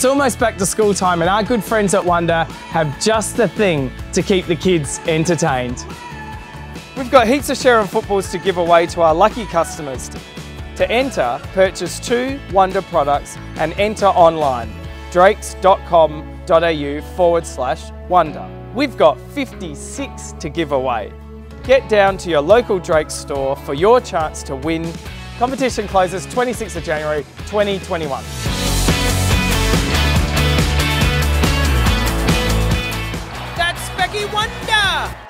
It's almost back to school time and our good friends at Wonder have just the thing to keep the kids entertained. We've got heaps of Sherrin footballs to give away to our lucky customers. To enter, purchase two Wonder products and enter online, drakes.com.au forward slash wonder. We've got 56 to give away. Get down to your local Drake store for your chance to win. Competition closes 26th of January 2021. Jackie Wonder.